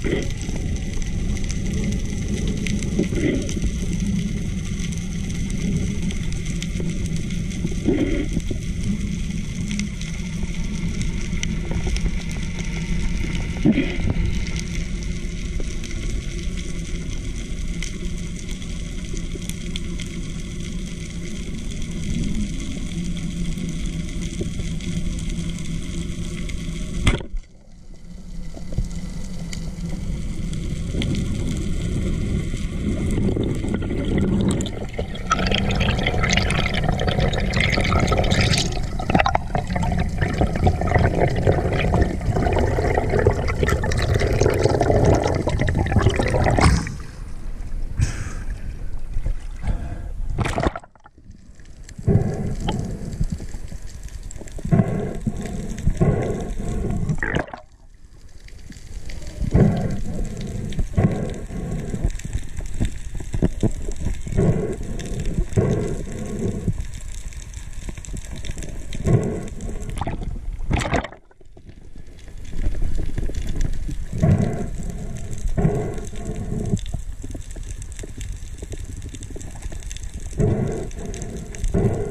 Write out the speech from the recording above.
Thank Thank you